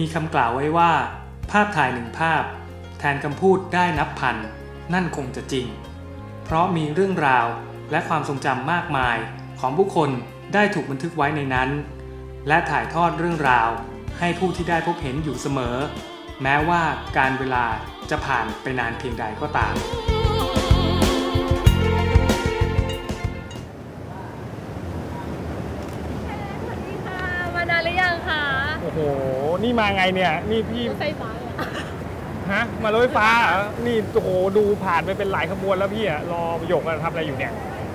มีคำกล่าวไว้ว่า ภาพถ่ายหนึ่งภาพ แทนคำพูดได้นับพัน นั่นคงจะจริง เพราะมีเรื่องราวและความทรงจำมากมายของผู้คนได้ถูกบันทึกไว้ในนั้น และถ่ายทอดเรื่องราว ให้ผู้ที่ได้พบเห็นอยู่เสมอ แม้ว่าการเวลาจะผ่านไปนานเพียงใดก็ตาม อ้โห นี่มาไงเนี่ย นี่พี่รถไฟฟ้าเลยอะฮะ มารถไฟฟ้าเหรอนี่โอ้โห ดูผ่านไปเป็นหลายขบวนแล้วพี่อะรอหยกอะทำอะไรอยู่เนี่ย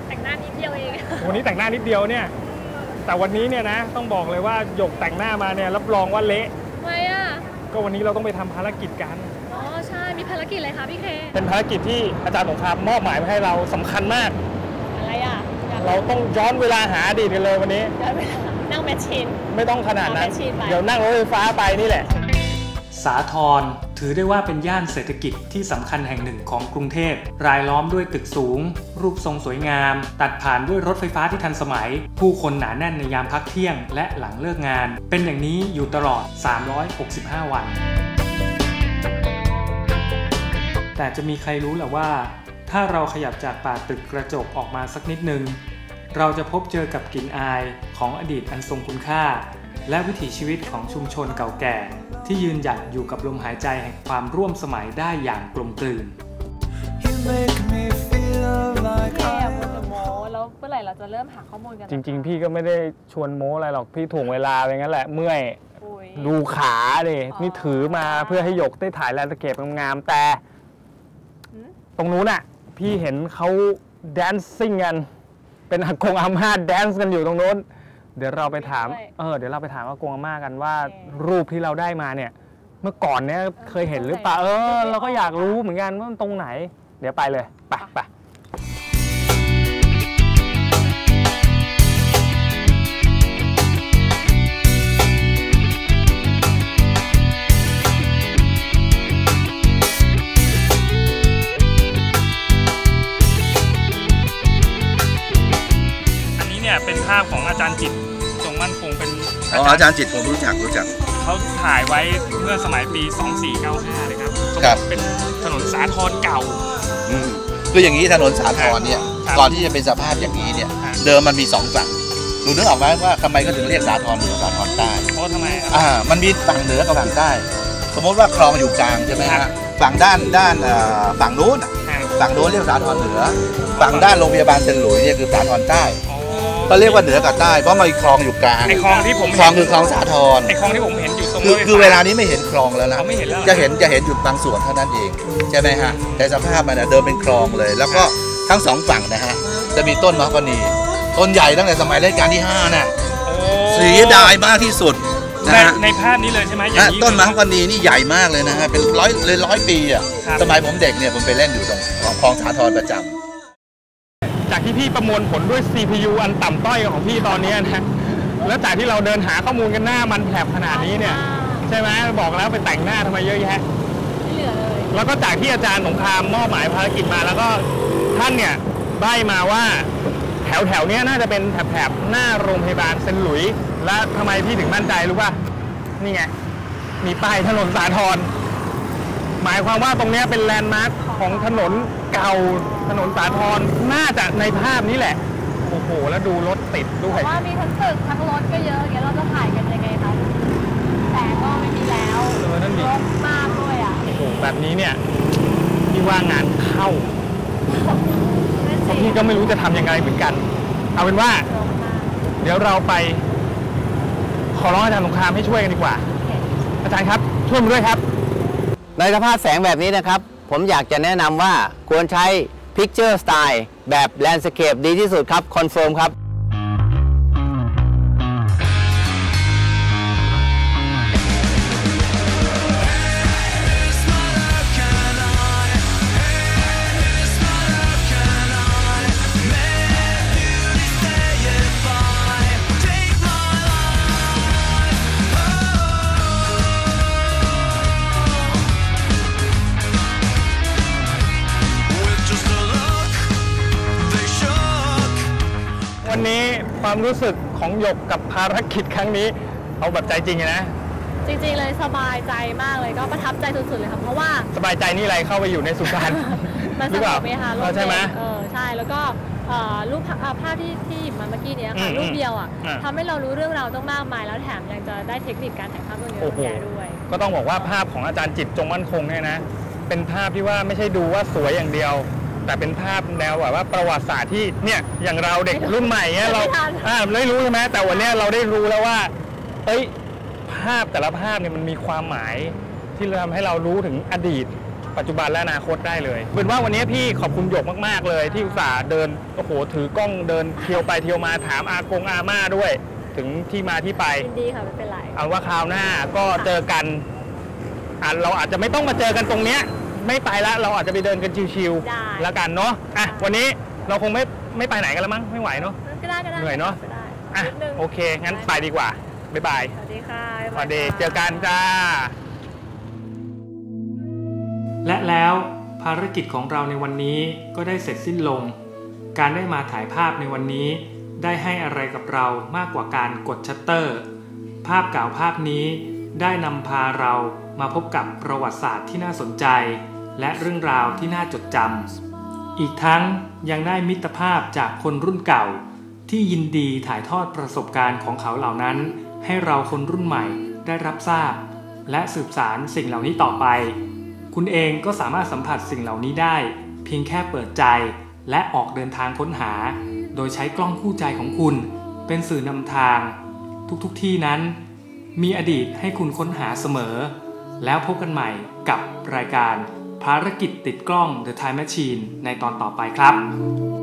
แต่งหน้านิดเดียวเองวันนี้แต่งหน้านิดเดียวเนี่ย แต่วันนี้เนี่ยนะ ต้องบอกเลยว่าหยกแต่งหน้ามาเนี่ยรับรองว่าเละ ทำไมอะ ก็วันนี้เราต้องไปทำภารกิจกัน อ๋อ ใช่ มีภารกิจอะไรคะพี่เค เป็นภารกิจที่อาจารย์สงครามมอบหมายมาให้เราสำคัญมาก อะไรอะอยกเราต้องย้อนเวลาหาอดีตกันเลยวันนี้เดี๋ยวไป นั่งแมชชีน ไม่ต้องขนาดนั้นเอาไปฉีดไปเดี๋ยวนั่งรถไฟฟ้าไปนี่แหละ สาทรถือได้ว่าเป็นย่านเศรษฐกิจที่สำคัญแห่งหนึ่งของกรุงเทพ รายล้อมด้วยตึกสูง รูปทรงสวยงาม ตัดผ่านด้วยรถไฟฟ้าที่ทันสมัย ผู้คนหนาแน่นในยามพักเที่ยงและหลังเลิกงาน เป็นอย่างนี้อยู่ตลอด 365 วัน แต่จะมีใครรู้หรือว่า ถ้าเราขยับจากป่าตึกกระจกออกมาสักนิดนึง เราจะพบเจอกับกลิ่นอายของอดีตอันทรงคุณค่า และวิถีชีวิตของชุมชนเก่าแก่ ที่ยืนหยัดอยู่กับลมหายใจแห่งความร่วมสมัยได้อย่างกลมกลืน You make me feel พี่ like เคอะ I คุณจะโมแล้วเมื่อไหร่เราจะเริ่มหาข้อมูลกัน จริง ๆ พี่ก็ไม่ได้ชวนโม้อะไรหรอกพี่ถ่วงเวลาไปงั้นแหละเมื่อยอุ๊ยดูขาดิอ๋อนี่ถือมาเพื่อให้หยกได้ถ่ายแลนด์สเคปงามๆแต่หืมตรงนู้นน่ะ พี่เห็นเขาแดนซิ่งกัน เป็นอากงอาม่าแดนซ์กันอยู่ตรงนู้น เดี๋ยวเราไปถามเออเดี๋ยวเราไปถามอากงอาม่ากันว่า รูปที่เราได้มาเนี่ย เมื่อก่อนเนี่ยเคยเห็นหรือเปล่าเออเราก็อยากรู้เหมือนกันว่ามันตรงไหน เดี๋ยวไปเลยไปไป ภาพของอาจารย์จิตจงมั่นคงเป็นอ๋ออาจารย์จิตผมรู้จักรู้จัก เขาถ่ายไว้เมื่อสมัยปี 2495 เลยครับครับ เป็นถนนสาทรเก่า อืมคืออย่างนี้ถนนสาทรเนี่ยครับก่อนที่จะเป็นสภาพอย่างนี้เนี่ยครับเดิมมันมีสองฝั่งหนูนึกออกไหมว่าทำไมก็ถึงเรียกสาทรเหนือสาทรใต้เพราะทำไมครับอ่ามันมีฝั่งเหนือกับฝั่งใต้ สมมติว่าคลองอยู่กลางใช่ไหมครัฮะบฝั่งด้านด้านเอ่อฝั่งนู้นน่ะอ่าฝั่งนู้นเรียกสาทรเหนือ ฝั่งด้านโรงพยาบาลเซนหลุยเนี่ยคือสาทรใต้อ๋อ ก็เรียกว่าเหนือกับใต้เพราะมันมีคลองอยู่กลางไอคลองที่ผมคลองคือคลองสาทรไอคลองที่ผมเห็นอยู่ตรงคือรถไฟคือฟ้เวลานี้ไม่เห็นคลองแล้วนะเขาไม่เห็นแล้วจะเห็นจะเห็นอยู่บางส่วนเท่านั้นเองใช่ไหมฮะแต่สภาพมันนะเดิมเป็นคลองเลย แล้วก็ทั้งสองฝั่งนะฮะจะมีต้นมะกนีต้นใหญ่ตั้งแต่สมัยรัชกาลที่5น่ะโอ้เสียดายมากที่สุดนะในฮะในภาพนี้เลยใช่ไหมอย่าฮะงนี้ต้นมะเลยกนีนี่ใหญ่มากเลยนะฮะเป็นร้อยเลยร้อยปีอะครับสมัยผมเด็กเนี่ยผมไปเล่นอยู่ตรงคลองสาทรประจำจากที่ พี่ประมวลผลด้วย CPU อันต่ำต้อยของพี่ตอนนี้นะแล้วจากที่เราเดินหาข้อมูลกันหน้ามันแผลบขนาดนี้เนี่ย ใช่ไหมบอกแล้วไปแต่งหน้าทำไมเยอะแยะไม่เหลือเลยแล้วก็จากที่อาจารย์สงครามมอบหมายภารกิจมาแล้วก็ท่านเนี่ยใบ้มาว่าแถวแถวๆเนี้ยน่าจะเป็นแถบๆหน้าโรงพยาบาลเซนต์หลุยส์และทำไมพี่ถึงมั่นใจรู้ป่ะนี่ไงมีป้ายถนนสาทรหมายความว่าตรงเนี้ยเป็นแลนด์มาร์ค ของถนนเก่าถนนสาทรน่าจะในภาพนี้แหละ โอ้โห แล้วดูรถติดด้วย ว่ามีทั้งตึกทั้งรถก็เยอะอย่างเงี้ยเราจะถ่ายกันยังไงคะแสงก็ไม่มีแล้วเออนั่นดิ รถมากด้วยอะโอ้โหแบบนี้เนี่ยพี่ว่างานเข้านั่นเพสิราะพี่ก็ไม่รู้จะทำยังไงเหมือนกัน เอาเป็นว่า รถมากเดี๋ยวเราไป ขอร้องอาจารย์สงครามให้ช่วยกันดีกว่า อาจารย์ครับ ช่วยมาด้วยครับ ในสภาพแสงแบบนี้นะครับ ผมอยากจะแนะนำว่าควรใช้ Picture Style แบบ Landscape ดีที่สุดครับ confirm ครับ ความรู้สึกของหยกกับภารกิจครั้งนี้ เอาแบบใจจริงเลยนะ จริงๆเลยสบายใจมากเลยก็ประทับใจสุดๆเลยค่ะเพราะว่าสบายใจนี่อะไรเข้าไปอยู่ในสุสานมันหสรืองเปล่าบไหมคะเออใช่ไหมเออใช่แล้วก็เอ่อรูปภาพอ่าภาพที่ที่หยิบมาเมื่อกี้เนี้ยอืค่ะมรูปเดียวอะอ่าทำให้เรารู้เรื่องราวต้องมากมาย แล้วแถมยังจะได้เทคนิคการถ่ายภาพตรงนี้โอ้เยโหอะแยะด้วย ก็ต้องบอกว่าภาพของอาจารย์จิตจงมั่นคงเนี่ยนะ เป็นภาพที่ว่าไม่ใช่ดูว่าสวยอย่างเดียว แต่เป็นภาพแนวแบบว่าประวัติศาสตร์ที่เนี่ยอย่างเราเด็กรุ่นใหม่เนี่ยเราไม่ทันอ่าไม่รู้ใช่ไหมแต่วันเนี้ยเราได้รู้แล้วว่าเอ้ยภาพแต่ละภาพเนี่ยมันมีความหมายที่ทำให้เรารู้ถึงอดีต ปัจจุบันและอนาคตได้เลยเป็นว่าวันนี้พี่ขอบคุณหยกมาก ๆ เลย ที่อุตส่าห์เดินโอ้โหถือกล้องเดินเที่ยวไปเที่ยวมาถามอากงอาม่าด้วย ถึงที่มาที่ไปยินดีค่ะไม่เป็นไรเอาว่าคราวหน้าก็เจอกันอะเราอาจจะไม่ต้องมาเจอกันตรงเนี้ย ไม่ไปละเราอาจจะไปเดินกันชิวได้ ๆแล้วกันเนาะอะวันนี้เราคงไม่ไม่ไปไหนกันแล้วมั้งไม่ไหวเนาะ ก็ได้ก็ได้เหนื่อยเนอะ ก็ได้อะนิดนึงโอเค งั้นไปดีกว่า บ๊ายบายสวัสดีค่ะสวัสดีเจอกันจ้า และแล้วภารกิจของเราในวันนี้ก็ได้เสร็จสิ้นลง การได้มาถ่ายภาพในวันนี้ ได้ให้อะไรกับเรามากกว่าการกดชัตเตอร์ ภาพเก่าภาพนี้ได้นำพาเรามาพบกับประวัติศาสตร์ที่น่าสนใจ และเรื่องราวที่น่าจดจำอีกทั้งยังได้มิตรภาพจากคนรุ่นเก่า ที่ยินดีถ่ายทอดประสบการณ์ของเขาเหล่านั้น ให้เราคนรุ่นใหม่ได้รับทราบ และสืบสารสิ่งเหล่านี้ต่อไป คุณเองก็สามารถสัมผัสสิ่งเหล่านี้ได้ เพียงแค่เปิดใจ และออกเดินทางค้นหา โดยใช้กล้องคู่ใจของคุณ เป็นสื่อนำทาง ทุกๆทที่นั้น มีอดีตให้คุณค้นหาเสมอ แล้วพบกันใหม่กับรายการ ภารกิจติดกล้อง The Time Machine ในตอนต่อไปครับ